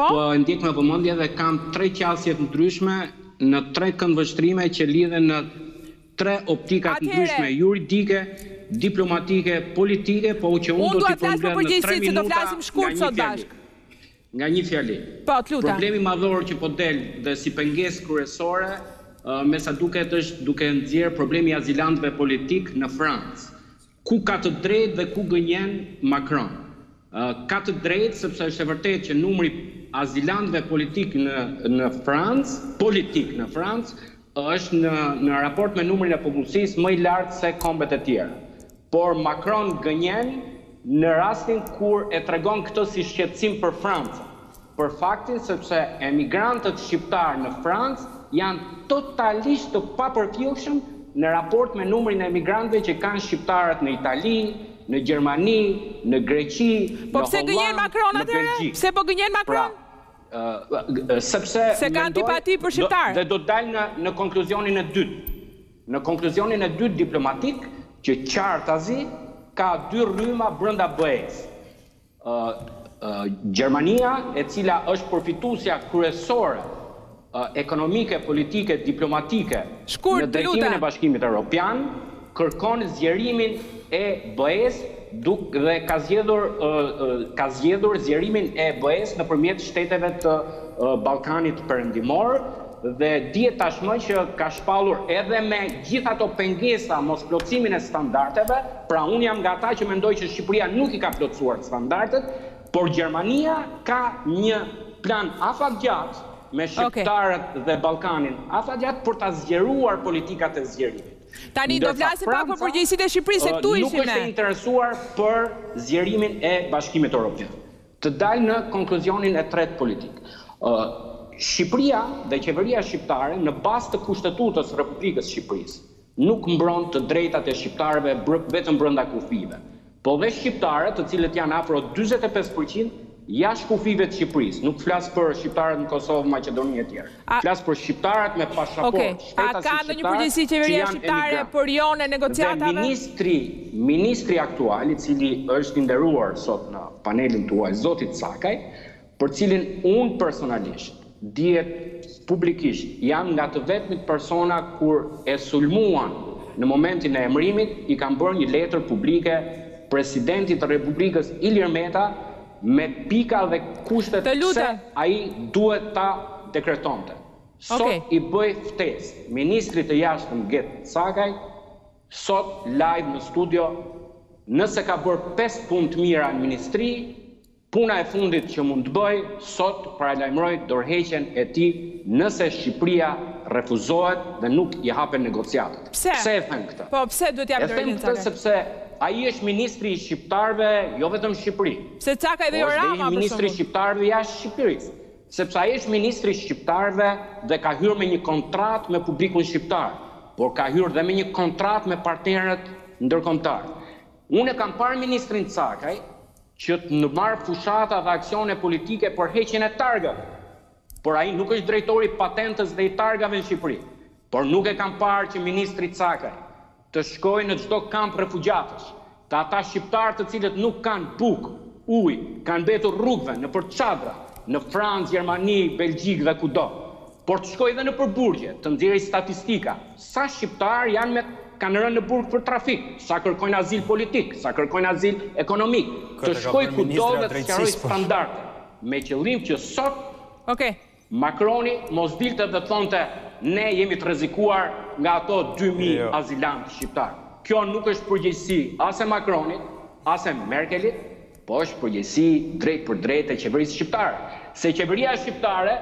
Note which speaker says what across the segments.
Speaker 1: Po
Speaker 2: e ndjek me vëmendje dhe kam tre qasje të ndryshme në tre këndvështrime që lidhen në tre optika të ndryshme juridike, diplomatike, politike, po që unë do t'i përmbledh në tre minuta nga një fjali. Nga një fjali. Problemi madhor që po del dhe si pengesë kryesore, me sa duket është duke nxjerrë problemi i azilantëve politikë në Francë. Ku ka të drejtë dhe ku gënjen Macron? Ka të drejtë sepse është e vërtetë që numri i azilantëve politikë në në Francë, politikë në Francë, është në në raport me numrin e popullsisë më i lartë se kombet e tjera. Por Macron gënjen në rastin kur e tregon këtë si shqetësim për Francën. për faktin sepse emigrantët shqiptarë në Francë janë totalisht të papërfillshëm në raport me numrin e emigrantëve që kanë shqiptarët në Itali, në Gjermani, në Greqi, në
Speaker 1: Hollandë,
Speaker 2: në Belgjikë.
Speaker 1: Pse po gënjen Macron
Speaker 2: atëherë? Sepse mendoj dhe do të dal në konkluzionin e dytë, në konkluzionin e dytë diplomatik që qartazi ka dy rryma brenda BE-së. Gjermania, e cila është përfituesja kryesore ekonomike, politike, diplomatike në drejtimin e Bashkimit Evropian, kërkon zgjerimin e BE-së dhe ka zgjedhur ka zgjedhur zgjerimin e BE-së nëpërmjet shteteve të Ballkanit Perëndimor, Dhe dihet tashmë që ka shpallur edhe me gjithë ato pengesa mosplotësimin e standardeve, pra unë jam nga ata që mendoj që Shqipëria nuk i ka plotësuar standardet, por Gjermania ka një plan afatgjatë me shqiptarët dhe Ballkanin afatgjatë për ta zgjeruar politikat e zgjerimit.
Speaker 1: Tani do flasim pak për përgjegjësitë e Shqipërisë, se këtu ishim ne.
Speaker 2: Ndërsa Franca nuk është e interesuar për zgjerimin e Bashkimit Europian. Të dal në konkluzionin e tretë politik. Shqipëria dhe qeveria shqiptare në bazë të Kushtetutës së Republikës së Shqipërisë nuk mbron të drejtat e shqiptarëve vetëm brenda kufijve, po dhe shqiptarët të cilët janë afro dyzet e pesë për qind jashtë kufijve të Shqipërisë, nuk flas për shqiptarët në Kosovë, Maqedoni e tjerë. Flas për shqiptarët me pashaportë, shtetasit shqiptarë që janë në Itali.
Speaker 1: Okej, a ka ndonjë përgjegjësi qeveria shqiptare për jo-në
Speaker 2: e
Speaker 1: negociatave?
Speaker 2: Dhe ministri, ministri aktual, i cili është i nderuar sot në panelin tuaj, zoti Cakaj, për të cilin unë personalisht, dihet publikisht, jam nga të vetmit persona kur e sulmuan në momentin e emërimit, i kam bërë një letër publike Presidentit të Republikës Ilir Meta, me pika dhe kushtet pse ai duhet ta dekretonte. Sot i bëj ftesë ministrit të Jashtëm Gent Cakaj sot live në studio nëse ka bërë pesë punë të mira në ministri, puna e fundit që mund të bëjë sot të paralajmërojë dorëheqjen e tij nëse Shqipëria refuzohet dhe nuk i hapen negociatat.
Speaker 1: Pse?
Speaker 2: Pse e them këtë?
Speaker 1: Po, pse duhet
Speaker 2: ta
Speaker 1: japë
Speaker 2: dorë
Speaker 1: Cakaj?
Speaker 2: E
Speaker 1: them këtë
Speaker 2: sepse ai është ministri i shqiptarëve, jo vetëm në Shqipëri.
Speaker 1: Pse Cakaj dhe
Speaker 2: jo Rama
Speaker 1: për
Speaker 2: shkakun?
Speaker 1: Është
Speaker 2: ministri i shqiptarëve jashtë Shqipërisë, sepse ai është ministri i shqiptarëve dhe ka hyrë me një kontratë me publikun shqiptar, por ka hyrë dhe me një kontratë me partnerët ndërkombëtarë. Unë e kam parë ministrin Cakaj që të ndërmarrë fushata dhe aksione politike për heqjen e targave. Por ai nuk është drejtori i patentës dhe i targave në Shqipëri. Por nuk e kam parë që ministri Cakaj të shkojë në çdo kamp refugjatësh, te ata shqiptarë të cilët nuk kanë bukë, ujë, kanë mbetur rrugëve, nëpër çadra, në Francë, Gjermani, Belgjikë dhe kudo. Por të shkojë edhe nëpër burgje, të nxjerrë statistika, sa shqiptarë janë me kanë rënë në burg për trafik, sa kërkojnë azil politik, sa kërkojnë azil ekonomik, të shkojë kudo dhe të sqarojë standarde. Me qëllim që sot Makroni mos dilte dhe thonte ne jemi të rrezikuar nga ato dy
Speaker 3: mijë
Speaker 2: azilantë shqiptarë. Kjo nuk është përgjegjësi as e Makronit, as e Merkelit, po është përgjegjësi e drejtpërdrejtë e qeverisë shqiptare, se qeveria shqiptare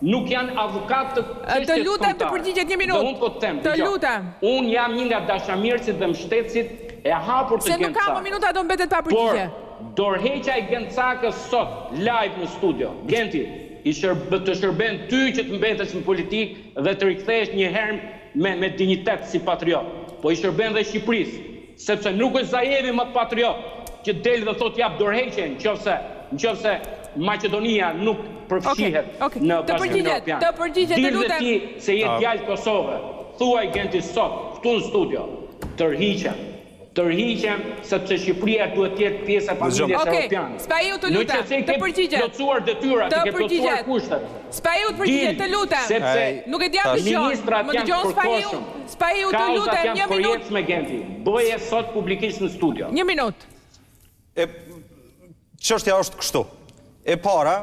Speaker 1: Nuk
Speaker 2: janë avokat të çështjes kombëtare dhe unë po të them,
Speaker 1: dëgjo,
Speaker 2: unë jam një nga dashamirësit dhe mbështetësit e hapur të
Speaker 1: Gent Cakës,
Speaker 2: por dorëheqja e Gent Cakës sot live në studio, Genti, të shërben ty që të mbetesh në politikë dhe të rikthehesh njëherë me dinjitet si patriot, po i shërben dhe Shqipërisë, Sepse nuk është Zaevi më patriot që del dhe thotë jap dorëheqjen në qoftë se Maqedonia nuk përfshihet në Bashkimin
Speaker 1: Europian.
Speaker 2: Dil dhe ti se je djalë Kosove. Thuaj Genti sot këtu në studio, tërhiqem. Tërhiqem sepse Shqipëria duhet të jetë pjesë e familjes europiane. Nëqëse i ke plotësuar detyrat, i ke plotësuar kushtet, dil sepse ministrat janë
Speaker 1: të
Speaker 2: përkohshëm.
Speaker 1: Spahiu të lutem një minutë Një minutë
Speaker 3: Çështja është kështu E para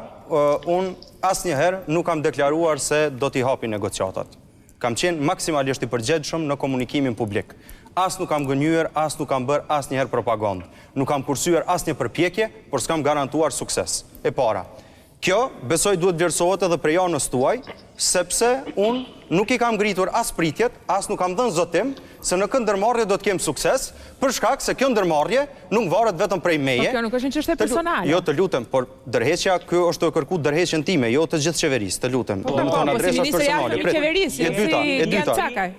Speaker 3: unë asnjëherë nuk kam deklaruar se do t'i hapi negociatat Kam qenë maksimalisht i përgjegjshëm në komunikimin publik As nuk kam gënjyer, as nuk kam bërë asnjëherë propagandë Nuk kam kursyer asnjë përpjekje, por s'kam garantuar sukses E para Kjo, besoj duhet të vlerësohet edhe prej anës tuaj, sepse unë nuk i kam ngritur as pritjet, as nuk kam dhënë zotim se në këtë ndërmarrje do të kem sukses, për shkak se kjo ndërmarrje nuk varet vetëm prej meje.
Speaker 1: Po kjo nuk është një çështje personale.
Speaker 3: Jo, të lutem, por dorëheqja, ky është duke kërkuar dorëheqjen time, jo të gjithë qeverisë, të lutem.
Speaker 1: Po, po, po,
Speaker 3: po, si
Speaker 1: ministër i jashtëm i qeverisë, si
Speaker 2: Jacak.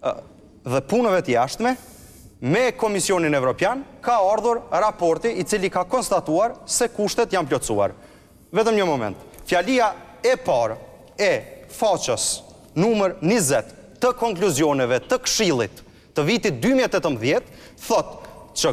Speaker 2: dhe
Speaker 3: Punëve të Jashtme, me Komisionin Evropian ka ardhur raporti i cili ka konstatuar se kushtet janë plotësuar. Vetëm një moment. Fjalia e parë e faqes numër njëzet të konkluzioneve të Këshillit të vitit dy mijë e
Speaker 1: tetëmbëdhjetë thotë që